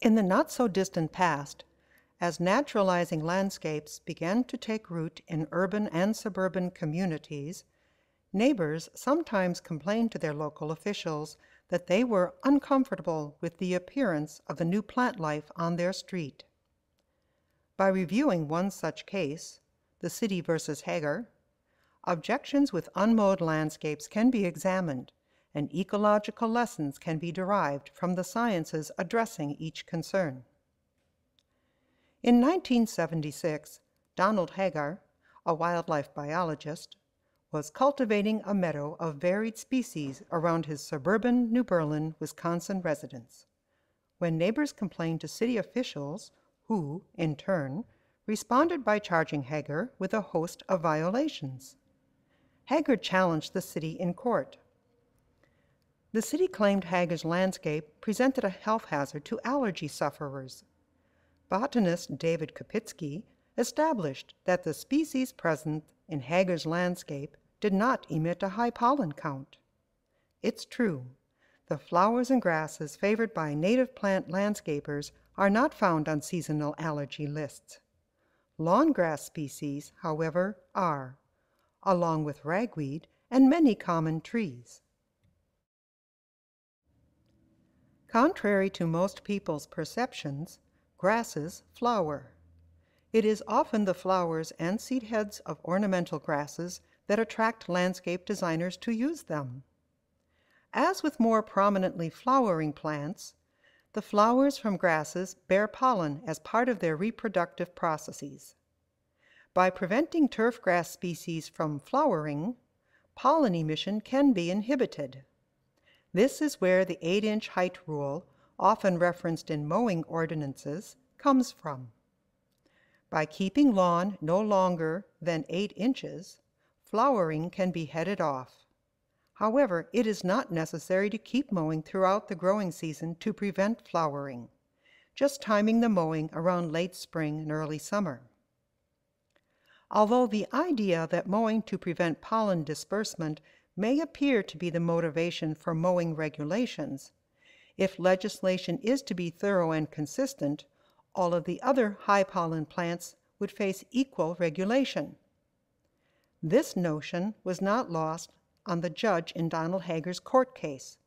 In the not so distant past, as naturalizing landscapes began to take root in urban and suburban communities, neighbors sometimes complained to their local officials that they were uncomfortable with the appearance of the new plant life on their street. By reviewing one such case, the city versus Hager, objections with unmowed landscapes can be examined and ecological lessons can be derived from the sciences addressing each concern. In 1976, Donald Hager, a wildlife biologist, was cultivating a meadow of varied species around his suburban New Berlin, Wisconsin residence, when neighbors complained to city officials, who, in turn, responded by charging Hager with a host of violations. Hager challenged the city in court. The city claimed Hager's landscape presented a health hazard to allergy sufferers. Botanist David Kopitsky established that the species present in Hager's landscape did not emit a high pollen count. It's true, the flowers and grasses favored by native plant landscapers are not found on seasonal allergy lists. Lawn grass species, however, are, along with ragweed and many common trees. Contrary to most people's perceptions, grasses flower. It is often the flowers and seed heads of ornamental grasses that attract landscape designers to use them. As with more prominently flowering plants, the flowers from grasses bear pollen as part of their reproductive processes. By preventing turfgrass species from flowering, pollen emission can be inhibited. This is where the 8-inch height rule, often referenced in mowing ordinances, comes from. By keeping lawn no longer than 8 inches, flowering can be headed off. However, it is not necessary to keep mowing throughout the growing season to prevent flowering, just timing the mowing around late spring and early summer. Although the idea that mowing to prevent pollen disbursement may appear to be the motivation for mowing regulations. If legislation is to be thorough and consistent, all of the other high pollen plants would face equal regulation. This notion was not lost on the judge in Donald Hager's court case,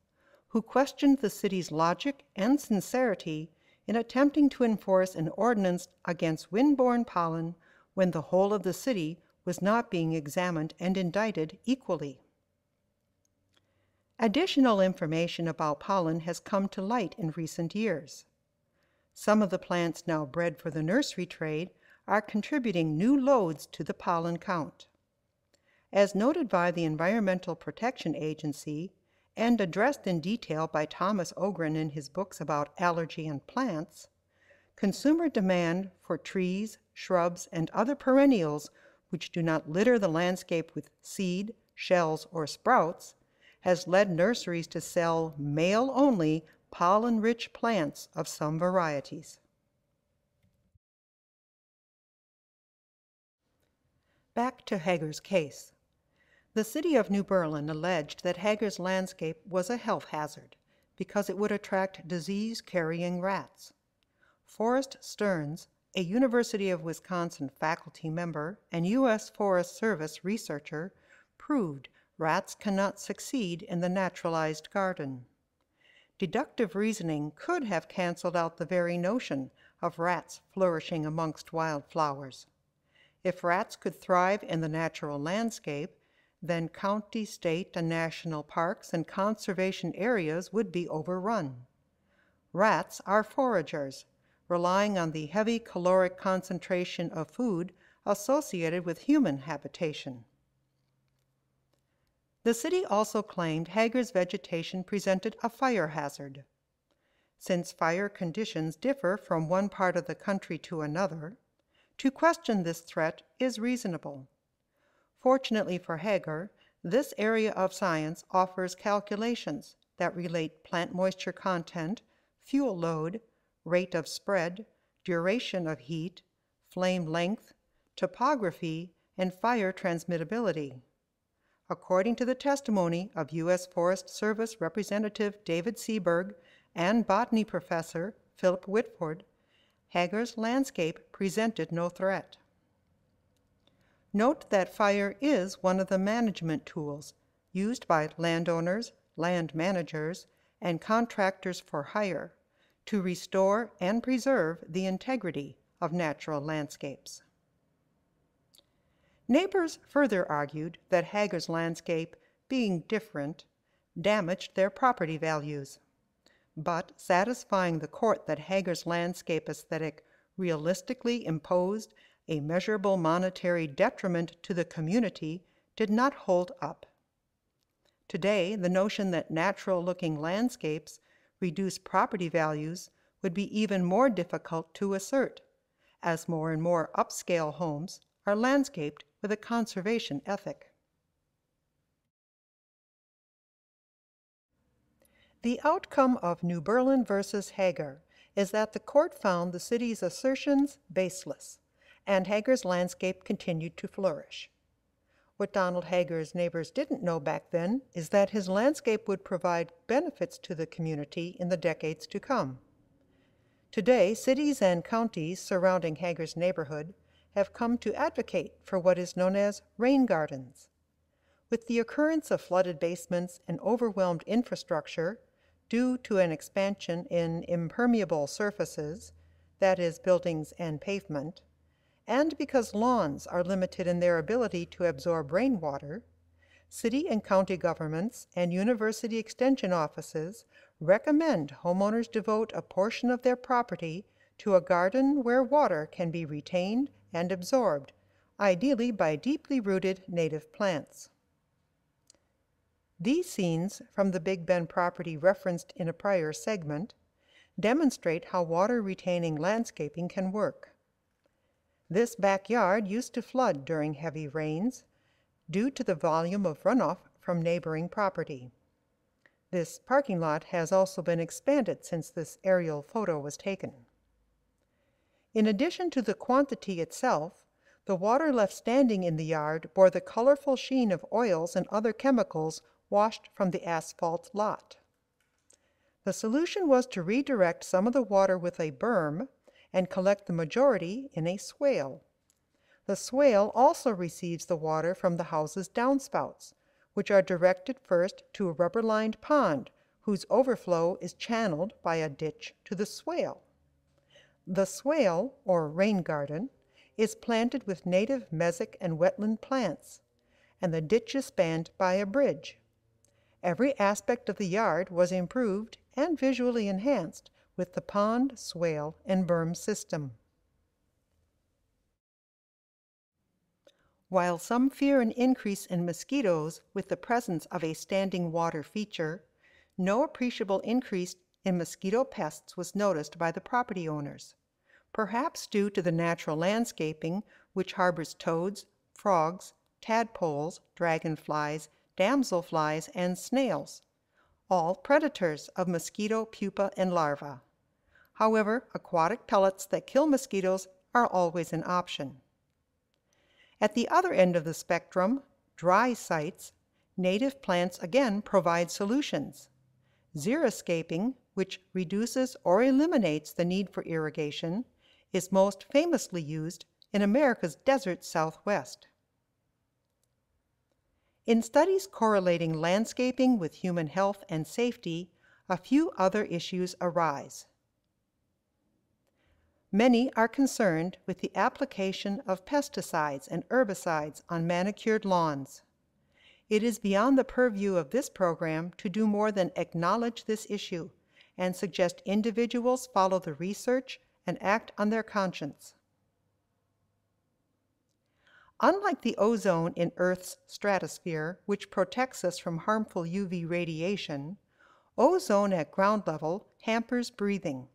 who questioned the city's logic and sincerity in attempting to enforce an ordinance against wind-borne pollen when the whole of the city was not being examined and indicted equally. Additional information about pollen has come to light in recent years. Some of the plants now bred for the nursery trade are contributing new loads to the pollen count. As noted by the Environmental Protection Agency and addressed in detail by Thomas Ogren in his books about allergy and plants, consumer demand for trees, shrubs, and other perennials which do not litter the landscape with seed, shells, or sprouts has led nurseries to sell male-only pollen-rich plants of some varieties. Back to Hager's case. The city of New Berlin alleged that Hager's landscape was a health hazard because it would attract disease-carrying rats. Forrest Stearns, a University of Wisconsin faculty member and U.S. Forest Service researcher, proved rats cannot succeed in the naturalized garden. Deductive reasoning could have canceled out the very notion of rats flourishing amongst wildflowers. If rats could thrive in the natural landscape, then county, state, and national parks and conservation areas would be overrun. Rats are foragers, relying on the heavy caloric concentration of food associated with human habitation. The city also claimed Hager's vegetation presented a fire hazard. Since fire conditions differ from one part of the country to another, to question this threat is reasonable. Fortunately for Hager, this area of science offers calculations that relate plant moisture content, fuel load, rate of spread, duration of heat, flame length, topography, and fire transmittability. According to the testimony of U.S. Forest Service Representative David Seaberg and botany professor Philip Whitford, Hager's landscape presented no threat. Note that fire is one of the management tools used by landowners, land managers, and contractors for hire to restore and preserve the integrity of natural landscapes. Neighbors further argued that Hager's landscape, being different, damaged their property values. But satisfying the court that Hager's landscape aesthetic realistically imposed a measurable monetary detriment to the community did not hold up. Today, the notion that natural-looking landscapes reduce property values would be even more difficult to assert, as more and more upscale homes are landscaped with a conservation ethic. The outcome of New Berlin versus Hager is that the court found the city's assertions baseless, and Hager's landscape continued to flourish. What Donald Hager's neighbors didn't know back then is that his landscape would provide benefits to the community in the decades to come. Today, cities and counties surrounding Hager's neighborhood have come to advocate for what is known as rain gardens. With the occurrence of flooded basements and overwhelmed infrastructure due to an expansion in impermeable surfaces, that is, buildings and pavement, and because lawns are limited in their ability to absorb rainwater, city and county governments and university extension offices recommend homeowners devote a portion of their property to a garden where water can be retained and absorbed, ideally by deeply rooted native plants. These scenes from the Big Bend property referenced in a prior segment demonstrate how water-retaining landscaping can work. This backyard used to flood during heavy rains due to the volume of runoff from neighboring property. This parking lot has also been expanded since this aerial photo was taken. In addition to the quantity itself, the water left standing in the yard bore the colorful sheen of oils and other chemicals washed from the asphalt lot. The solution was to redirect some of the water with a berm and collect the majority in a swale. The swale also receives the water from the house's downspouts, which are directed first to a rubber-lined pond whose overflow is channeled by a ditch to the swale. The swale, or rain garden, is planted with native mesic and wetland plants, and the ditch is spanned by a bridge. Every aspect of the yard was improved and visually enhanced with the pond, swale, and berm system. While some fear an increase in mosquitoes with the presence of a standing water feature, no appreciable increase in mosquito pests was noticed by the property owners, perhaps due to the natural landscaping which harbors toads, frogs, tadpoles, dragonflies, damselflies, and snails, all predators of mosquito pupa and larvae. However, aquatic pellets that kill mosquitoes are always an option. At the other end of the spectrum, dry sites, native plants again provide solutions. Xeriscaping, which reduces or eliminates the need for irrigation, is most famously used in America's desert southwest. In studies correlating landscaping with human health and safety, a few other issues arise. Many are concerned with the application of pesticides and herbicides on manicured lawns. It is beyond the purview of this program to do more than acknowledge this issue and suggest individuals follow the research and act on their conscience. Unlike the ozone in Earth's stratosphere, which protects us from harmful UV radiation, ozone at ground level hampers breathing.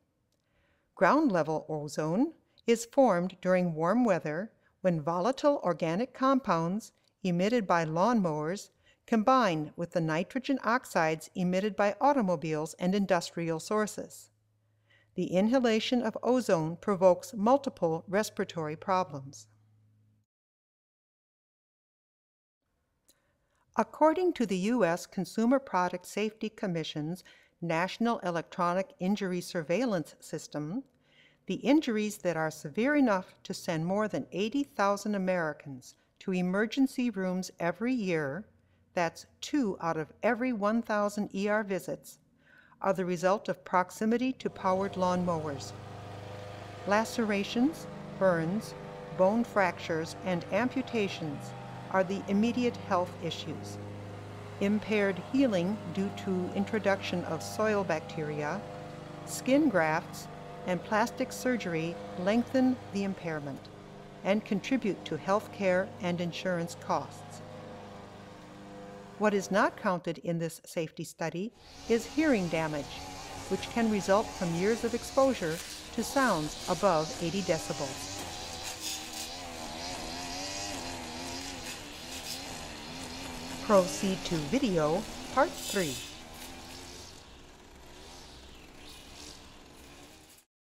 Ground level ozone is formed during warm weather when volatile organic compounds emitted by lawnmowers combine with the nitrogen oxides emitted by automobiles and industrial sources. The inhalation of ozone provokes multiple respiratory problems. According to the U.S. Consumer Product Safety Commission's National Electronic Injury Surveillance System, the injuries that are severe enough to send more than 80,000 Americans to emergency rooms every year, that's two out of every 1,000 ER visits, are the result of proximity to powered lawn mowers. Lacerations, burns, bone fractures, and amputations are the immediate health issues. Impaired healing due to introduction of soil bacteria, skin grafts, and plastic surgery lengthen the impairment and contribute to health care and insurance costs. What is not counted in this safety study is hearing damage, which can result from years of exposure to sounds above 80 decibels. Proceed to video, part 3.